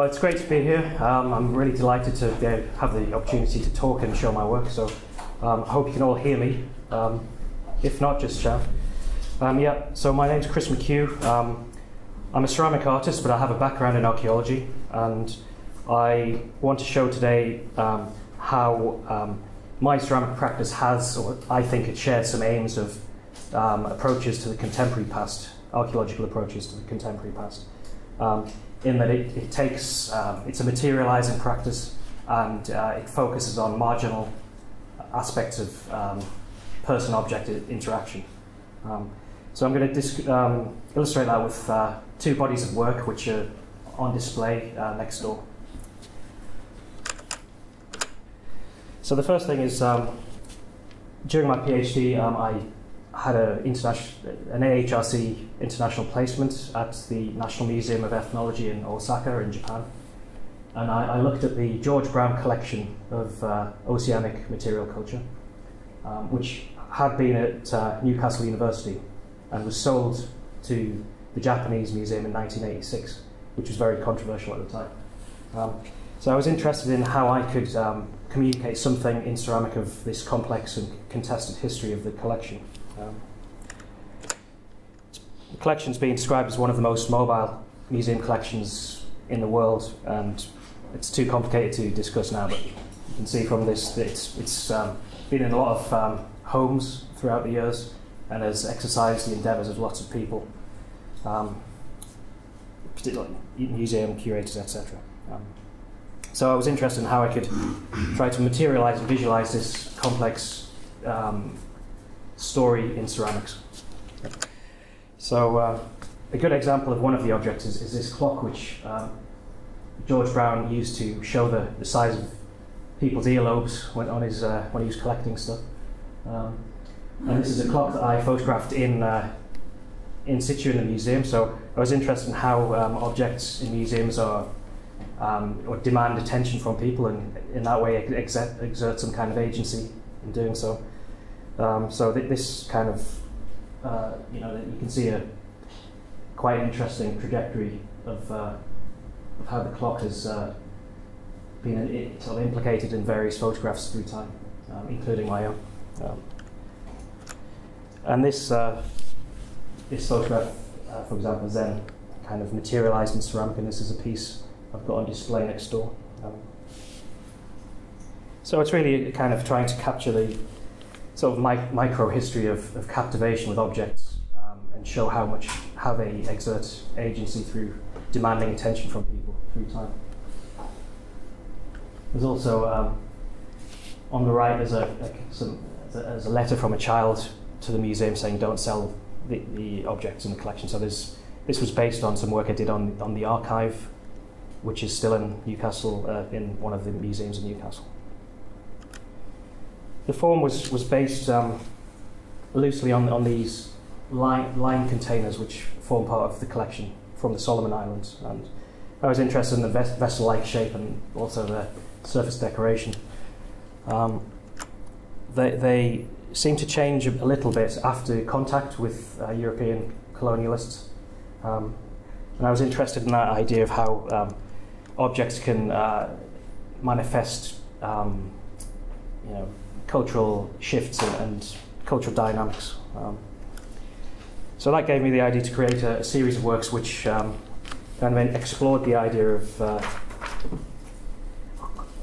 Well, it's great to be here. Um, I'm really delighted to uh, have the opportunity to talk and show my work, so um, I hope you can all hear me. Um, if not, just shout. Um, yeah, so my name's Chris McHugh. Um, I'm a ceramic artist, but I have a background in archaeology, and I want to show today um, how my ceramic practice has, or I think it shares some aims of approaches to the contemporary past, archaeological approaches to the contemporary past in that it, it takes, um, it's a materializing practice and uh, it focuses on marginal aspects of um, person-object interaction. Um, so I'm going to um, illustrate that with uh, two bodies of work which are on display uh, next door. So the first thing is, um, during my PhD, I had an AHRC international placement at the National Museum of Ethnology in Osaka in Japan. And I, I looked at the George Brown collection of uh, oceanic material culture, um, which had been at uh, Newcastle University and was sold to the Japanese Museum in 1986, which was very controversial at the time. Um, so I was interested in how I could um, communicate something in ceramic of this complex and contested history of the collection. Um, the collection's been described as one of the most mobile museum collections in the world, and it's too complicated to discuss now, but you can see from this that it's, it's um, been in a lot of um, homes throughout the years and has exercised the endeavours of lots of people, um, particularly museum curators, etc. Um, so I was interested in how I could try to materialise and visualise this complex um, story in ceramics. So uh, a good example of one of the objects is, is this clock, which um, George Brown used to show the, the size of people's earlobes when, on his, uh, when he was collecting stuff. Um, and this is a clock that I photographed in, uh, in situ in the museum, so I was interested in how um, objects in museums are um, or demand attention from people and in that way exert, exert some kind of agency in doing so. Um, so th this kind of, uh, you know, you can see a quite interesting trajectory of, uh, of how the clock has uh, been sort of implicated in various photographs through time, um, including my own. Um, and this, uh, this photograph, uh, for example, is then kind of materialized in ceramic, and this is a piece I've got on display next door. Um, so it's really kind of trying to capture the sort of mi micro history of, of, captivation with objects um, and show how much how they exert agency through demanding attention from people through time. There's also um, on the right there's a, a, some, there's a letter from a child to the museum saying don't sell the, the objects in the collection. So this this was based on some work I did on on the archive, which is still in Newcastle uh, in one of the museums in Newcastle. The form was, was based um, loosely on, on these lime, lime containers which form part of the collection from the Solomon Islands. And I was interested in the ves vessel-like shape and also the surface decoration. Um, they, they seem to change a little bit after contact with uh, European colonialists. Um, and I was interested in that idea of how um, objects can uh, manifest, um, you know, cultural shifts and, and cultural dynamics. Um, so that gave me the idea to create a, a series of works which um, kind of explored the idea of uh,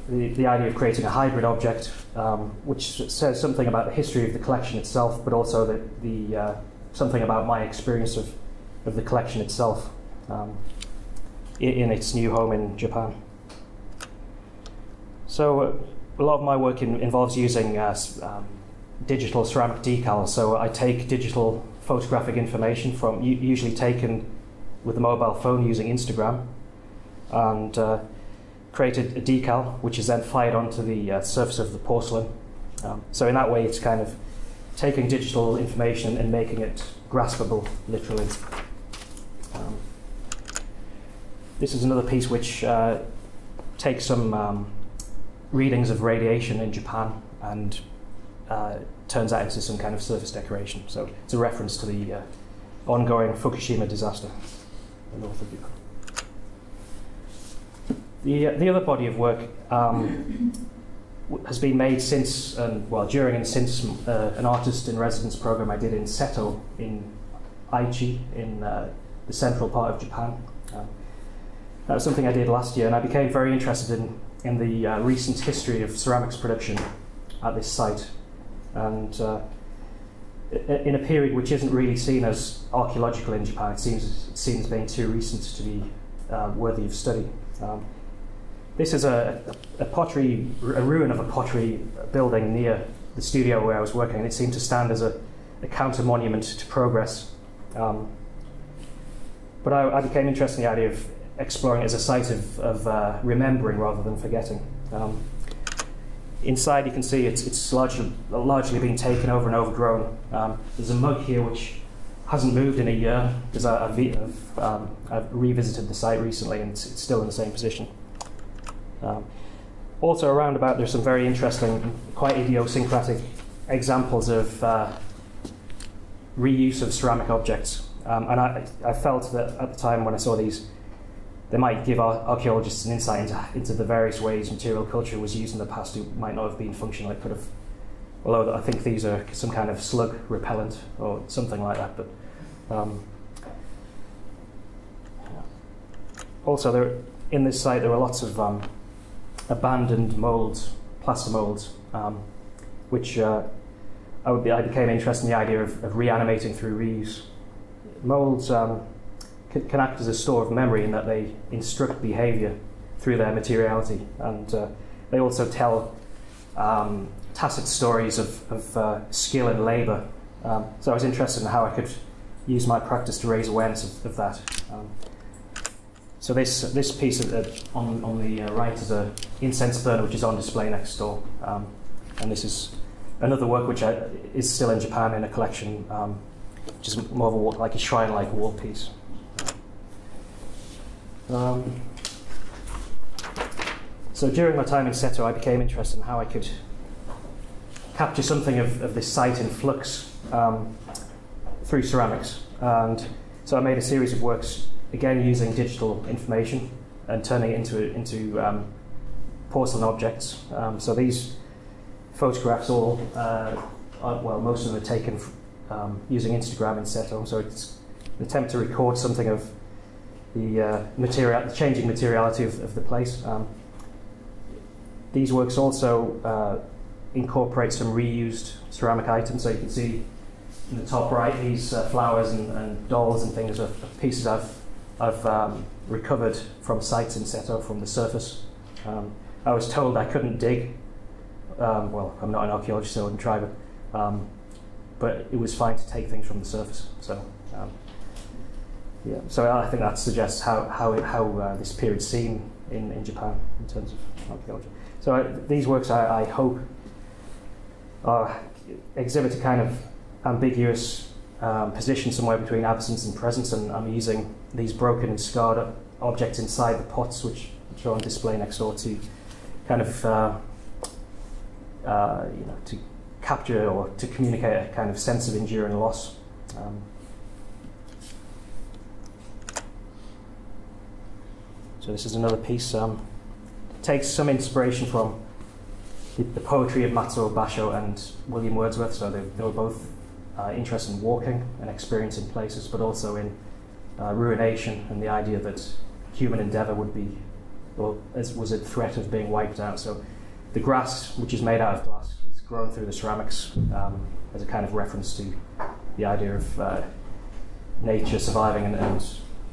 the, the idea of creating a hybrid object, um, which says something about the history of the collection itself, but also the, the uh, something about my experience of, of the collection itself um, in, in, its new home in Japan. So. A lot of my work in, involves using uh, um, digital ceramic decals. So I take digital photographic information from usually taken with a mobile phone using Instagram and uh, a decal which is then fired onto the uh, surface of the porcelain. Um, so in that way it's kind of taking digital information and making it graspable literally. Um, this is another piece which uh, takes some um, readings of radiation in Japan and uh, turns out into some kind of surface decoration. So it's a reference to the uh, ongoing Fukushima disaster in the north of Japan. The, the other body of work um, has been made since, um, well, during and since uh, an artist in residence program I did in Seto in Aichi in uh, the central part of Japan. Um, that was something I did last year, and I became very interested in, in the uh, recent history of ceramics production at this site. And uh, in a period which isn't really seen as archaeological in Japan, it seems, it seems being too recent to be uh, worthy of study. Um, this is a, a, pottery, a ruin of a pottery building near the studio where I was working, and it seemed to stand as a, a counter monument to progress. Um, but I, I, became interested in the idea of exploring it as a site of, of uh, remembering rather than forgetting. Um, inside, you can see it's, it's largely, largely been taken over and overgrown. Um, there's a mug here which hasn't moved in a year because I've, I've, um, I've, revisited the site recently and it's, it's still in the same position. Um, also around about there's some very interesting, quite idiosyncratic examples of uh, reuse of ceramic objects. Um, and I, I, felt that at the time when I saw these, they might give archaeologists an insight into, into the various ways material culture was used in the past who might not have been functional. It could have, although I think these are some kind of slug repellent or something like that. But um, also, there, in this site, there were lots of um, abandoned molds, plaster molds, um, which uh, I, be, I, became interested in the idea of, of reanimating through reuse. Molds um, can, can, act as a store of memory in that they instruct behavior through their materiality, and uh, they also tell um, tacit stories of, of uh, skill and labour. Um, so I was interested in how I could use my practice to raise awareness of, of that. Um, so this this piece uh, on on the uh, right is a incense burner which is on display next door, um, and this is another work which I, is still in Japan in a collection, um, which is more of a like a shrine-like wall piece. Um, so during my time in Seto, I became interested in how I could capture something of, of this site in flux um, through ceramics, and so I made a series of works again using digital information and turning it into, into um, porcelain objects. Um, so these photographs all, uh, are, well, most of them are taken um, using Instagram in Seto. So it's an attempt to record something of the uh, material, the changing materiality of, of the place. Um, these works also uh, incorporate some reused ceramic items. So you can see in the top right these uh, flowers and, and, dolls and things are pieces I've I've um, recovered from sites in Seto from the surface. Um, I was told I couldn't dig. Um, well, I'm not an archaeologist, so I wouldn't try, but, um, but it was fine to take things from the surface. So, um, yeah, so I think that suggests how, how, it, how uh, this period's seen in, in Japan in terms of archaeology. So I, these works, I, I hope, are, exhibit a kind of ambiguous um, position somewhere between absence and presence, and I'm using these broken and scarred objects inside the pots, which, which are on display next door, to kind of uh, uh, you know to capture or to communicate a kind of sense of enduring loss. Um, so this is another piece. Um, takes some inspiration from the, the, poetry of Matsuo Basho and William Wordsworth. So they, they were both uh, interested in walking and experiencing places, but also in uh, ruination and the idea that human endeavour would be, or as was a threat of being wiped out. So the grass, which is made out of glass, is grown through the ceramics um, as a kind of reference to the idea of uh, nature surviving and, and,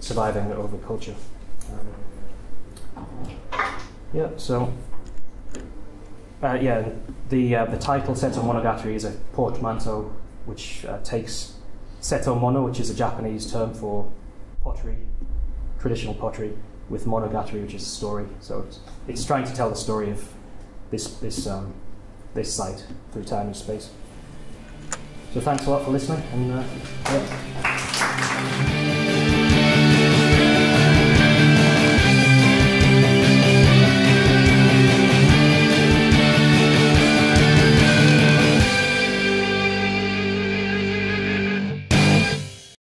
surviving over culture. Um, yeah, so uh, yeah, the uh, the title Seto Monogatari is a portmanteau which uh, takes seto mono, which is a Japanese term for pottery, traditional pottery, with monogatari, which is a story. So it's, it's trying to tell the story of this, this, um, this site through time and space. So thanks a lot for listening. And, uh, yeah.